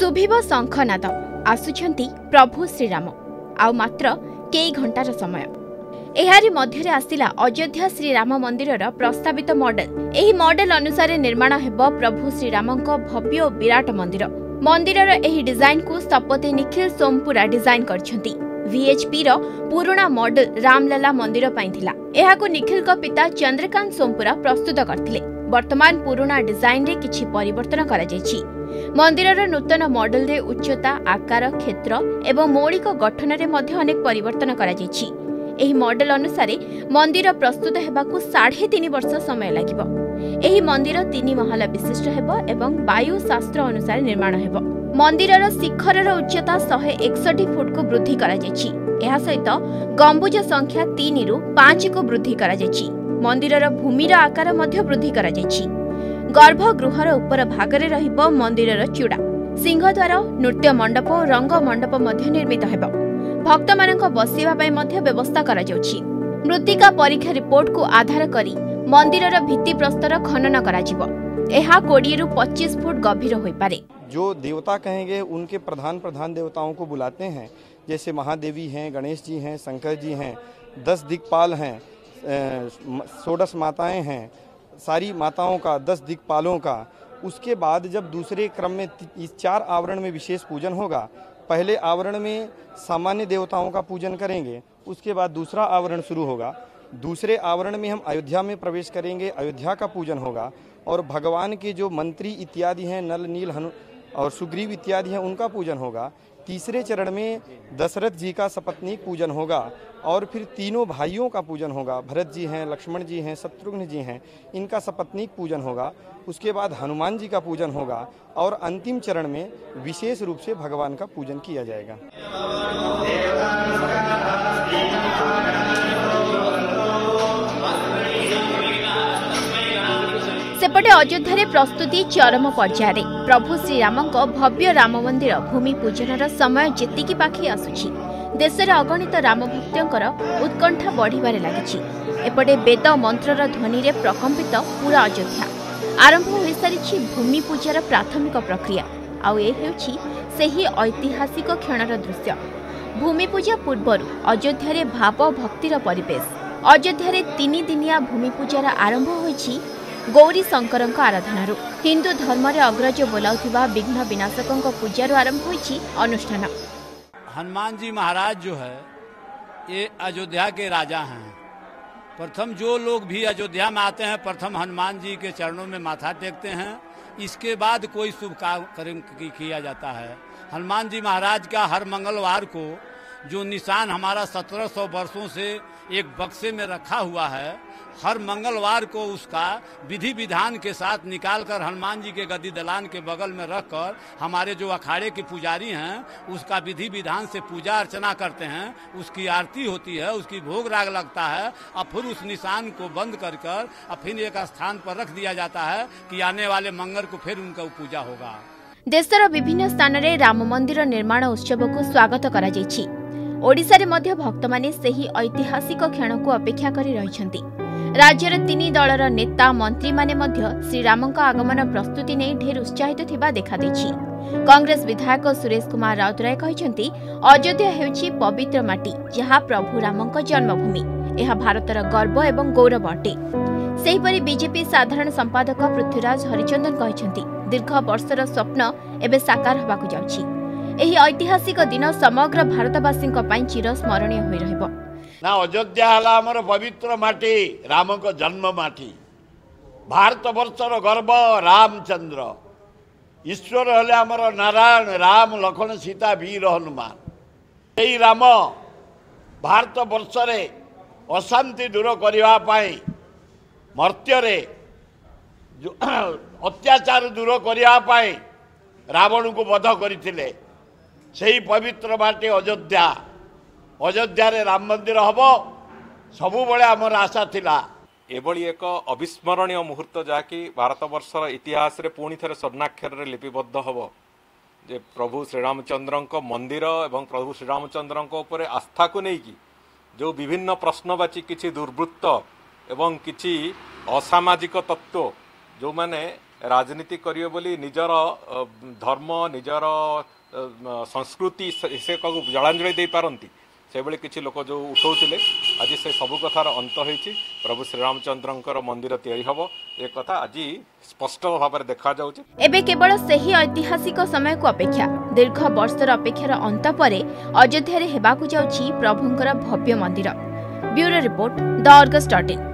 ଶୁଭିବ ଶଙ୍ଖନାଦ ଆସୁଛନ୍ତି ପ୍ରଭୁ ଶ୍ରୀରାମ। ଆଉ ମାତ୍ର କେଇ ଘଣ୍ଟାର ସମୟ। ଏହାରି ମଧ୍ୟରେ ଆସିଲା ଅଯୋଧ୍ୟା ଶ୍ରୀରାମ ମନ୍ଦିରର ପ୍ରସ୍ତାବିତ ମଡେଲ। ଏହି ମଡେଲ ଅନୁସାରେ ନିର୍ମାଣ ହେବ ପ୍ରଭୁ ଶ୍ରୀରାମଙ୍କ ଭବ୍ୟ ଓ ବିରାଟ ମନ୍ଦିର। ମନ୍ଦିରର ଏହି ଡିଜାଇନକୁ ସ୍ଥପତି ନିଖିଲ ସୋମପୁରା ଡିଜାଇନ କରିଛନ୍ତି। ଭିଏଚ୍ପିର ପୁରୁଣା ମଡେଲ ରାମଲଲା ମନ୍ଦିର ପାଇଁ ଥିଲା। ଏହାକୁ ନିଖିଲଙ୍କ ପିତା ଚନ୍ଦ୍ରକାନ୍ତ ସୋମପୁରା ପ୍ରସ୍ତୁତ କରିଥିଲେ। ବର୍ତ୍ତମାନ ପୁରୁଣା ଡିଜାଇନରେ କିଛି ପରିବର୍ତ୍ତନ କରାଯାଇଛି। ମନ୍ଦିରର ନୂତନ ମଡେଲରେ ଉଚ୍ଚତା ଆକାର କ୍ଷେତ୍ର ଏବଂ ମୌଳିକ ଗଠନରେ ମଧ୍ୟ ଅନେକ ପରିବର୍ତ୍ତନ କରାଯାଇଛି। ଏହି ମଡେଲ ଅନୁସାରେ ମନ୍ଦିର ପ୍ରସ୍ତୁତ ହେବାକୁ ସାଢ଼େ ତିନି ବର୍ଷ ସମୟ ଲାଗିବ। ଏହି ମନ୍ଦିର ତିନି ମହଲା ବିଶିଷ୍ଟ ହେବ ଏବଂ ବାୟୁ ଶାସ୍ତ୍ର ଅନୁସାରେ ନିର୍ମାଣ ହେବ। ମନ୍ଦିରର ଶିଖରର ଉଚ୍ଚତା ଶହେ ଏକଷଠି ଫୁଟକୁ ବୃଦ୍ଧି କରାଯାଇଛି। ଏହା ସହିତ ଗମ୍ବୁଜ ସଂଖ୍ୟା ତିନିରୁ ପାଞ୍ଚକୁ ବୃଦ୍ଧି କରାଯାଇଛି। ମନ୍ଦିରର ଭୂମିର ଆକାର ମଧ୍ୟ ବୃଦ୍ଧି କରାଯାଇଛି। ଗର୍ଭଗୃହର ଉପର ଭାଗରେ ରହିବ ମନ୍ଦିରର ଚୂଡ଼ା ସିଂହଦ୍ୱାର ନୃତ୍ୟ ମଣ୍ଡପ ଓ ରଙ୍ଗ ମଣ୍ଡପ ମଧ୍ୟ ନିର୍ମିତ ହେବ ଭକ୍ତମାନଙ୍କ ବସିବା ପାଇଁ ମଧ୍ୟ ବ୍ୟବସ୍ଥା କରାଯାଉଛି ମୃତ୍ତିକା ପରୀକ୍ଷା ରିପୋର୍ଟକୁ ଆଧାର କରି ମନ୍ଦିରର ଭିତ୍ତିପ୍ରସ୍ତର ଖନନ କରାଯିବ ଏହା କୋଡ଼ିଏରୁ ପଚିଶ ଫୁଟ ଗଭୀର ହୋଇପାରେ जो देवता कहेंगे उनके प्रधान प्रधान देवताओं को बुलाते हैं जैसे महादेवी हैं गणेश जी हैं शंकर जी हैं दस दिक्पाल हैं षोडश माताएं हैं सारी माताओं का, दस दिक्पालों का, उसके बाद जब दूसरे क्रम में इस चार आवरण में विशेष पूजन होगा, पहले आवरण में सामान्य देवताओं का पूजन करेंगे, उसके बाद दूसरा आवरण शुरू होगा, दूसरे आवरण में हम अयोध्या में प्रवेश करेंगे, अयोध्या का पूजन होगा, और भगवान के जो मंत्री इत्यादि हैं, नल, नील, हनु, और सुग्रीव इत्यादि हैं, उनका पूजन होगा तीसरे चरण में दशरथ जी का सपत्नीक पूजन होगा और फिर तीनों भाइयों का पूजन होगा। भरत जी हैं, लक्ष्मण जी हैं, शत्रुघ्न जी हैं, इनका सपत्नीक पूजन होगा। उसके बाद हनुमान जी का पूजन होगा और अंतिम चरण में विशेष रूप से भगवान का पूजन किया जाएगा। ସେପଟେ ଅଯୋଧ୍ୟାରେ ପ୍ରସ୍ତୁତି ଚରମ ପର୍ଯ୍ୟାୟରେ। ପ୍ରଭୁ ଶ୍ରୀରାମଙ୍କ ଭବ୍ୟ ରାମ ମନ୍ଦିର ଭୂମି ପୂଜନର ସମୟ ଯେତିକି ପାଖେଇ ଆସୁଛି। ଦେଶରେ ଅଗଣିତ ରାମ ଭକ୍ତଙ୍କର ଉତ୍କଣ୍ଠା ବଢ଼ିବାରେ ଲାଗିଛି। ଏପଟେ ବେଦ ମନ୍ତ୍ରର ଧ୍ୱନିରେ ପ୍ରକମ୍ପିତ ପୁରା ଅଯୋଧ୍ୟା। ଆରମ୍ଭ ହୋଇସାରିଛି ଭୂମି ପୂଜାର ପ୍ରାଥମିକ ପ୍ରକ୍ରିୟା। ଆଉ ଏ ହେଉଛି ସେହି ଐତିହାସିକ କ୍ଷଣର ଦୃଶ୍ୟ। ଭୂମି ପୂଜା ପୂର୍ବରୁ ଅଯୋଧ୍ୟାରେ ଭାବ ଭକ୍ତିର ପରିବେଶ। ଅଯୋଧ୍ୟାରେ ତିନି ଦିନିଆ ଭୂମି ପୂଜାର ଆରମ୍ଭ ହୋଇଛି ଗୌରୀ ଶଙ୍କରଙ୍କ ଆରାଧନାରୁ ହିନ୍ଦୁ ଧର୍ମରେ ଅଗ୍ରଜ ବୋଲାଉଥିବା ବିଘ୍ନ ବିନାଶକଙ୍କ ପୂଜାରୁ ଆରମ୍ଭ ହୋଇଛି ଅନୁଷ୍ଠାନ हनुमान जी महाराज जो है ये अयोध्या के राजा हैं प्रथम जो लोग भी अयोध्या में आते हैं प्रथम हनुमान जी के चरणों में माथा टेकते हैं इसके बाद कोई शुभ कार्यक्रम की- किया जाता है हनुमान जी महाराज का हर मंगलवार को जो निशान हमारा सत्रह सौ वर्षों से एक बक्से में रखा हुआ है हर मंगलवार को उसका विधि विधान के साथ निकालकर हनुमान जी के गद्दी दलान के बगल में रखकर हमारे जो अखाड़े के पुजारी हैं उसका विधि विधान से पूजा अर्चना करते हैं उसकी आरती होती है उसकी भोग राग लगता है और फिर उस निशान को बंद कर कर और फिर एक स्थान पर रख दिया जाता है कि आने वाले मंगल को फिर उनका पूजा होगा ଦେଶର ବିଭିନ୍ନ ସ୍ଥାନରେ ରାମ ମନ୍ଦିର ନିର୍ମାଣ ଉତ୍ସବକୁ ସ୍ୱାଗତ କରାଯାଇଛି ଓଡ଼ିଶାରେ ମଧ୍ୟ ଭକ୍ତମାନେ ସେହି ଐତିହାସିକ କ୍ଷଣକୁ ଅପେକ୍ଷା କରି ରହିଛନ୍ତି ରାଜ୍ୟର ତିନି ଦଳର ନେତା ମନ୍ତ୍ରୀମାନେ ମଧ୍ୟ ଶ୍ରୀରାମଙ୍କ ଆଗମନ ପ୍ରସ୍ତୁତି ନେଇ ଢେର ଉତ୍ସାହିତ ଥିବା ଦେଖାଦେଇଛି। କଂଗ୍ରେସ ବିଧାୟକ ସୁରେଶ କୁମାର ରାଉତରାୟ କହିଛନ୍ତି ଅଯୋଧ୍ୟା ହେଉଛି ପବିତ୍ର ମାଟି ଯାହା ପ୍ରଭୁ ରାମଙ୍କ ଜନ୍ମଭୂମି। ଏହା ଭାରତର ଗର୍ବ ଏବଂ ଗୌରବ ଅଟେ। ସେହିପରି ବିଜେପି ସାଧାରଣ ସମ୍ପାଦକ ପୃଥ୍ୱୀରାଜ ହରିଚନ୍ଦନ କହିଛନ୍ତି ଦୀର୍ଘ ବର୍ଷର ସ୍ୱପ୍ନ ଏବେ ସାକାର ହେବାକୁ ଯାଉଛି। ଏହି ଐତିହାସିକ ଦିନ ସମଗ୍ର ଭାରତବାସୀଙ୍କ ପାଇଁ ଚିରସ୍ମରଣୀୟ ହୋଇ ରହିବ। ନା ଅଯୋଧ୍ୟା ହେଲା ଆମର ପବିତ୍ର ମାଟି ରାମଙ୍କ ଜନ୍ମ ମାଟି ଭାରତ ବର୍ଷର ଗର୍ବ ରାମଚନ୍ଦ୍ର ଈଶ୍ୱର ହେଲେ ଆମର ନାରାୟଣ ରାମ ଲକ୍ଷ୍ମଣ ସୀତା ବୀର ହନୁମାନ ଏହି ରାମ ଭାରତ ବର୍ଷରେ ଅଶାନ୍ତି ଦୂର କରିବା ପାଇଁ ମର୍ତ୍ତ୍ୟରେ ଅତ୍ୟାଚାର ଦୂର କରିବା ପାଇଁ ରାବଣକୁ ବଧ କରିଥିଲେ ସେହି ପବିତ୍ର ମାଟି ଅଯୋଧ୍ୟା ଅଯୋଧ୍ୟାରେ ରାମ ମନ୍ଦିର ହେବ ସବୁବେଳେ ଆମର ଆଶା ଥିଲା। ଏଭଳି ଏକ ଅବିସ୍ମରଣୀୟ ମୁହୂର୍ତ୍ତ ଯାହାକି ଭାରତବର୍ଷର ଇତିହାସରେ ପୁଣି ଥରେ ସ୍ୱର୍ଣ୍ଣାକ୍ଷରରେ ଲିପିବଦ୍ଧ ହେବ ଯେ ପ୍ରଭୁ ଶ୍ରୀରାମଚନ୍ଦ୍ରଙ୍କ ମନ୍ଦିର ଏବଂ ପ୍ରଭୁ ଶ୍ରୀରାମଚନ୍ଦ୍ରଙ୍କ ଉପରେ ଆସ୍ଥାକୁ ନେଇକି ଯେଉଁ ବିଭିନ୍ନ ପ୍ରଶ୍ନବାଚୀ କିଛି ଦୁର୍ବୃତ୍ତ ଏବଂ କିଛି ଅସାମାଜିକ ତତ୍ତ୍ୱ ଯେଉଁମାନେ ରାଜନୀତି କରିବେ ବୋଲି ନିଜର ଧର୍ମ ନିଜର ସଂସ୍କୃତି ସେ- ସେକୁ ଜଳାଞ୍ଜଳି ଦେଇପାରନ୍ତି ସେଭଳି କିଛି ଲୋକ ଯେଉଁ ଉଠଉଥିଲେ ଆଜି ସେ ସବୁ କଥାର ଅନ୍ତ ହୋଇଛି। ପ୍ରଭୁ ଶ୍ରୀରାମଚନ୍ଦ୍ରଙ୍କର ମନ୍ଦିର ତିଆରି ହେବ। ଏ କଥା ଆଜି ସ୍ପଷ୍ଟ ଭାବରେ ଦେଖାଯାଉଛି। ଏବେ କେବଳ ସେହି ଐତିହାସିକ ସମୟକୁ ଅପେକ୍ଷା ଦୀର୍ଘ ବର୍ଷର ଅପେକ୍ଷାର ଅନ୍ତ ପରେ ଅଯୋଧ୍ୟାରେ ହେବାକୁ ଯାଉଛି ପ୍ରଭୁଙ୍କର ଭବ୍ୟ ମନ୍ଦିର। Bureau report the in